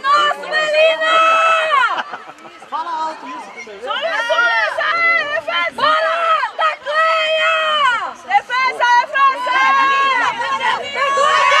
Nossa, Melina! Fala alto isso, você vê? Olha só essa aí, defesa! Bora! Da Cleia! Defesa, defesa! Menina! Segura!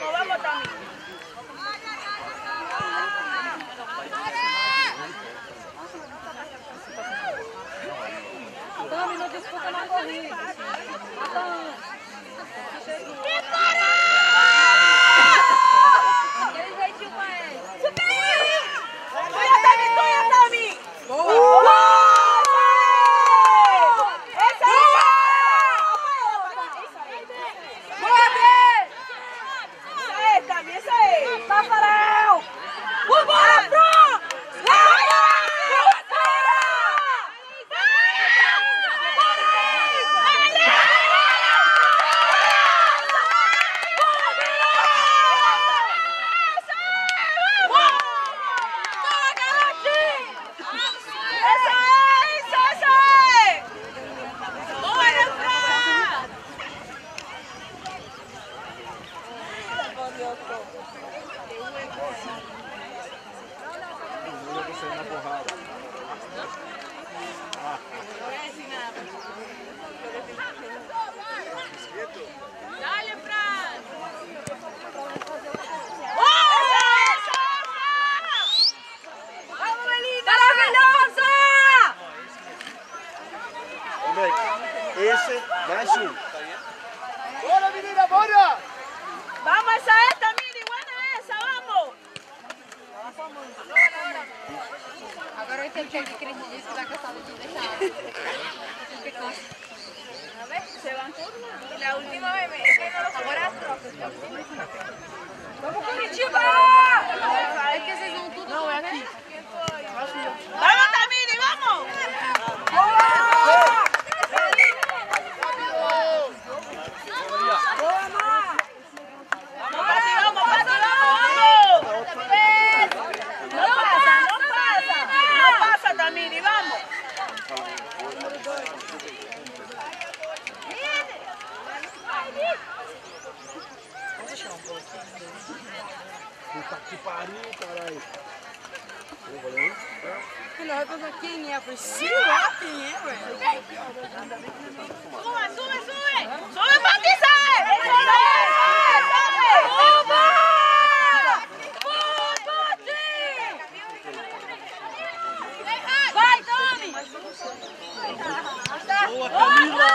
Vamos, vamos, Tami. Tami, não disputa na corrida. Aquele jeitinho com ele. Tuya, Tami, tuya, Tami. Boa! Essa aí! Boa, Bê! Essa aí, Tami, essa aí. Tafarel! Vambora, Pro! Essa aí, essa, essa aí! Bora, Fran! Eu vou sair na porrada. Dale, Fran! Vamos, Melina! Maravilhosa! Moleque, esse vai sim. Bora, menina, bora! Vamos, essa é, Tamiri, buena essa, vamos! Agora eu entendi o que ele disse que vai cansar de deixar. Se van todos. La última vez me es que no lo Agora as trocas. Vamos, Curitiba! É que vocês vão tudo. Não, é aqui. Vamos, Tamiri, vamos! Boa! Vamos, Pati, vamos, Pati, vamos! No pasa, no pasa. No pasa, Tamiri, vamos. Puta que pariu, caralho. Eu falei, Filho, vai pensar quem é? Foi sei lá quem é, velho. Sube, sube, sube. Sube, Pati, sai. Sai, sai. Suba! Suba, Pati! Vai, Tami! Boa, Camila!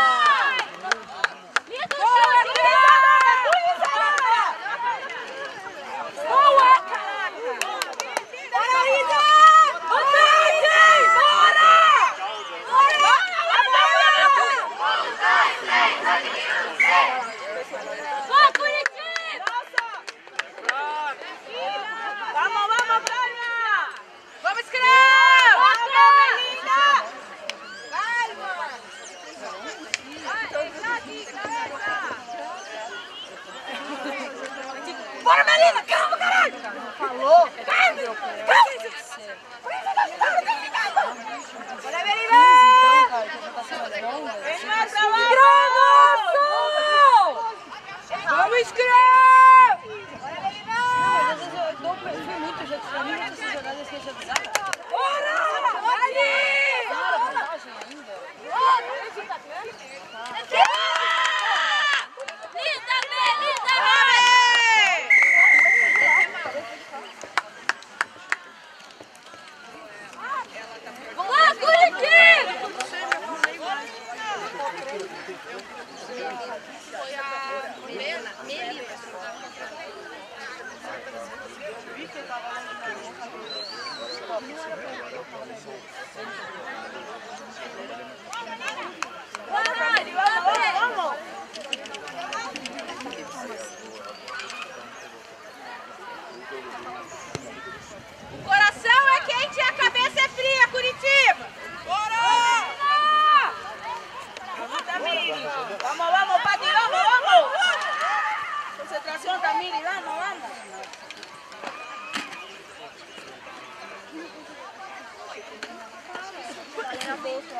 Boa, Boa, caralho! Bora, Isa! Bora! Bora! Vamos, Curitiba! Vamos, vamos, Flávia! Vamos, escrever! Vamos, Melinda! Calma! Bora, Melina! Calma, caralho! Falou! Calma! Calma! Bora, mais trabalho! Vamos, escrever! Bora, Melina! Eu dou pra ver muito jeito pra mim, essas jogadas assim, já avisaram. Bora! Ali! Vantagem ainda. aberto.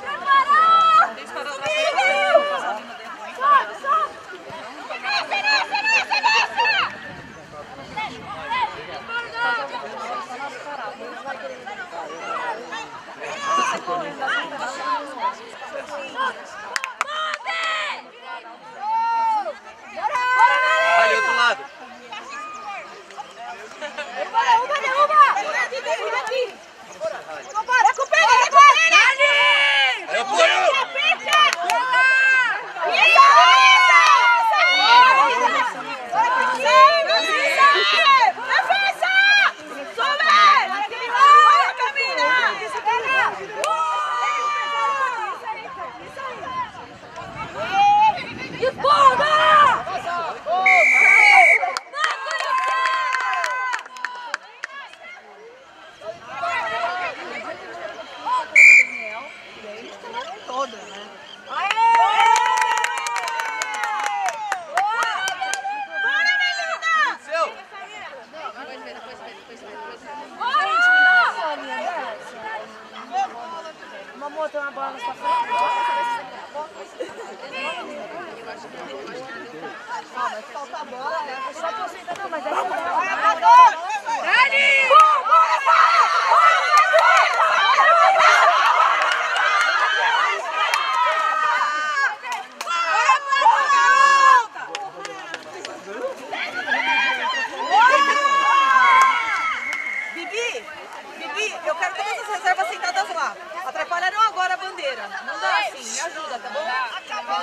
Preparou! Subiu! Sobe, sobe! Desce, desce, desce, desce! Vamos parar, vamos parar.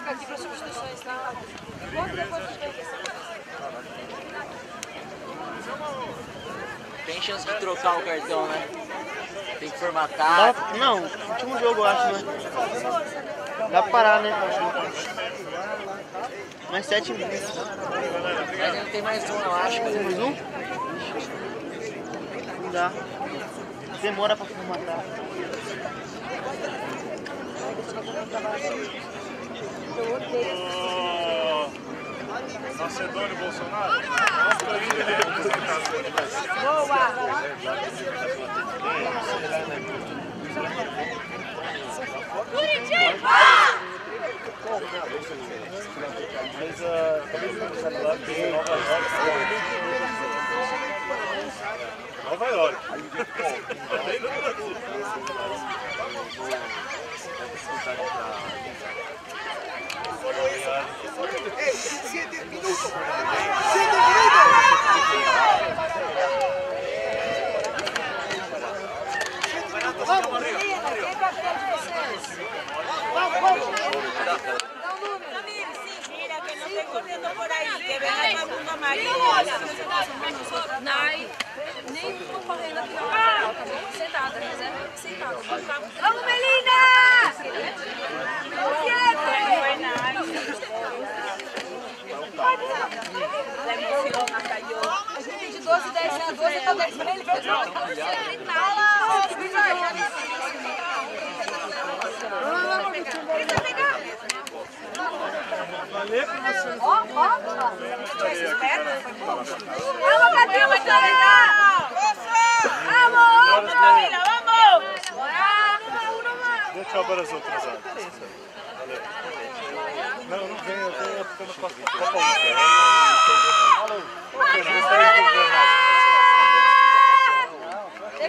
Vou ficar aqui para substituições, tá? Tem chance de trocar o cartão, né? Tem que formatar. Dá, não, último jogo eu acho, né? Dá pra parar, né? Mais sete minutos. Mas ainda tem mais um, eu acho. Mais um? Não dá. Demora pra formatar. Macedônio Bolsonaro? Líder de representação. Mas a Nova York. Nova York. Mira, que no esté corriendo por ahí, que todo el mundo amarillo. Nai, nem tô correndo aqui bom? Sentada, reserva sentada. Vamos, Melina! La emociona, cayó. A gente de 12, 10, 12 tá 10 pra ele, pra ele. Vamos, Gatinho, vai carregar! Vamos! Camila, vamos! Deixa para as outras áreas. Não, não vem, eu tô ficando com a Copa Paulista. Falou.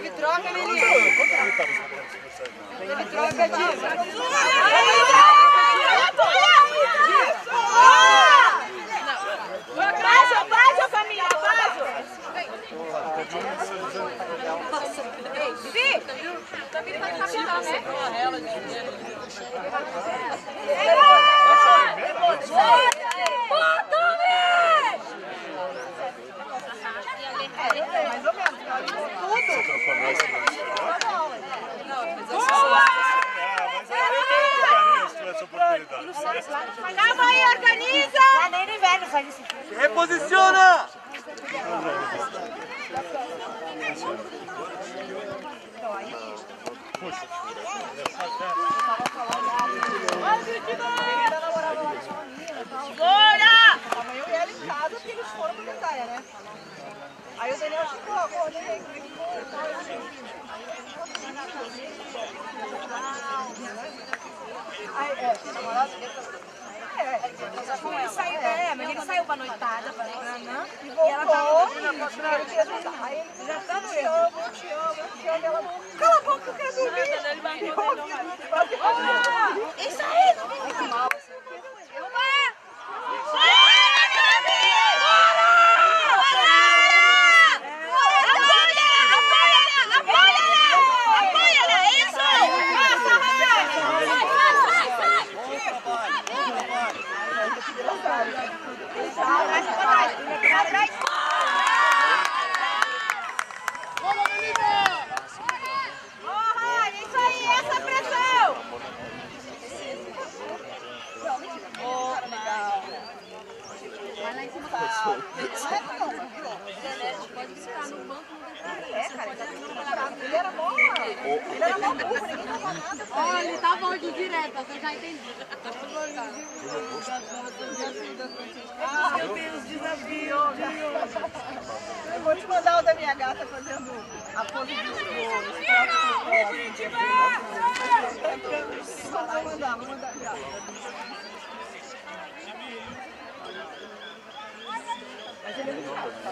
Teve troca, menino? Teve troca de... Abaixo, abaixo, família, abaixo! Vivi! Também pode captar, né? Ah, mas eu trocaria se tivesse oportunidade. Calma aí, organiza! nem no inverno faz isso. Reposiciona! É, ele saiu, é, mas ele saiu pra noitada, e, voltou, ela tava aqui, aí ele já tá no erro. Eu te amo, eu te amo, eu te amo, cala a boca, eu quero dormir. Isso aí, não me já entendi. Ah, eu tenho os desafios. Eu vou te mandar o da minha gata fazendo a pose dos bolos. Vou mandar, vou mandar. Mas ele não muito.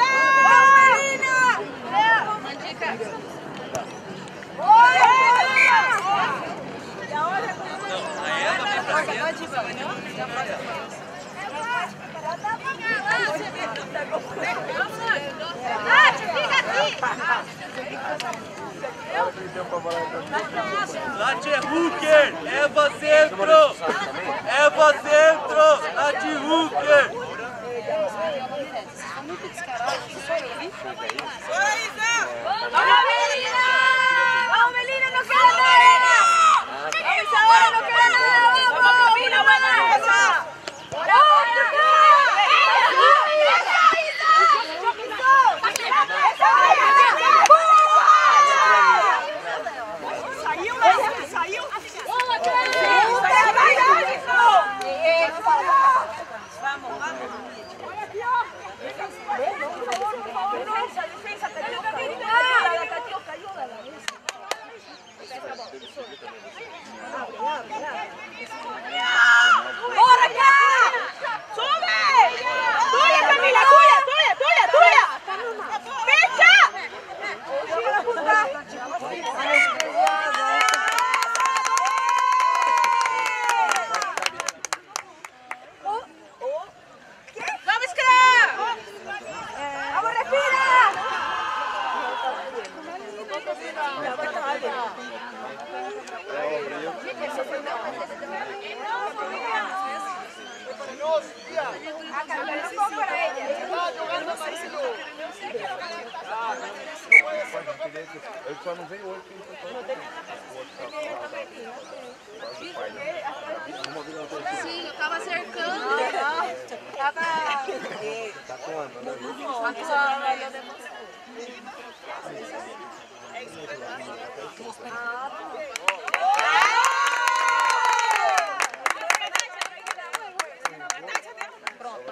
vem hoje. Sim, eu tava cercando. Tava. Tá quando? Tá quando?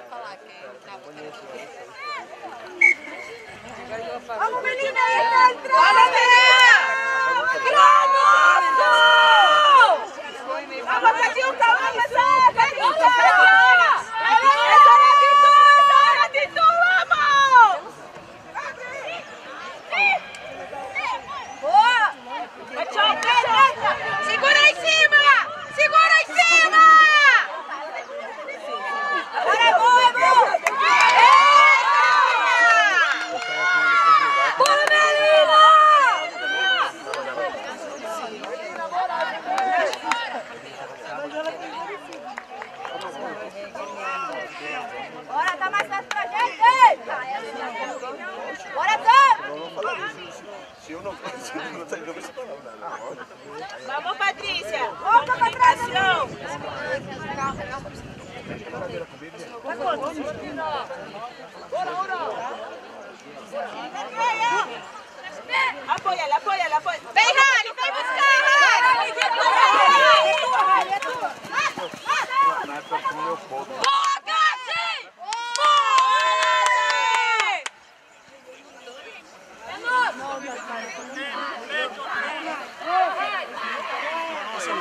Falar que. Vamos, menina! Entra! Vamos, menina! Granoso! Vamos, Cadilca! Vamos, essa! Cadilca! Essa hora de tu! Essa hora de tu! Vamos! Boa! Tchau, tchau! Segura em cima! Segura em cima! Agora é boa, é boa! Eita! Bora, Melina! Bora, dá mais fácil pra gente! Bora, Tom! Se eu não se eu não tenho cabeça para não. Vamos, Patrícia. Volta pra trás, Comunicação. Apóyala, apóyala, apóyala. Vem, Rani, vem buscar, Rani! Na época eu fui meu Gatti! Boa!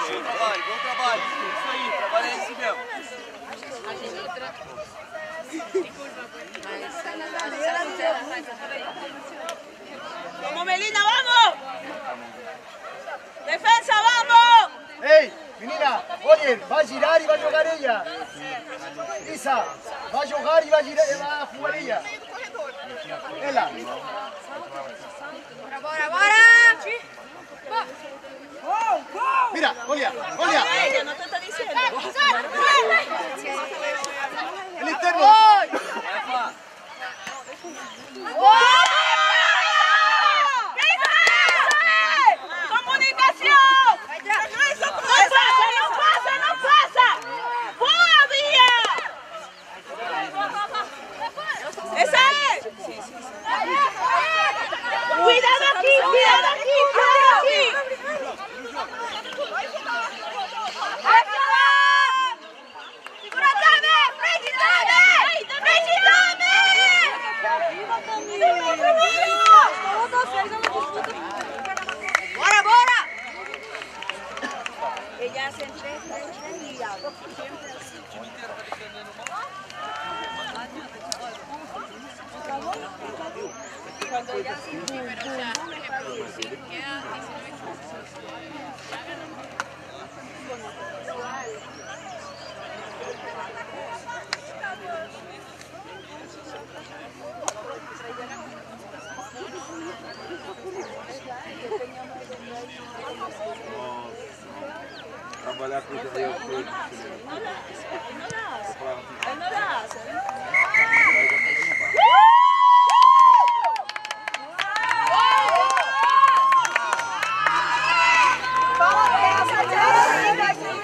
Trabalho, bom trabalho. Isso aí, trabalha esse mesmo. Vamos, Melina, vamos. Defensa, vamos. Ei, menina, olha, vai girar e vai jogar ella. Isa, vai jogar e vai girar, vai jugar ella. Ela. Bora, bora, bora! Mira, olha, olha. Ella no te está diciendo. What? cuando ella No no.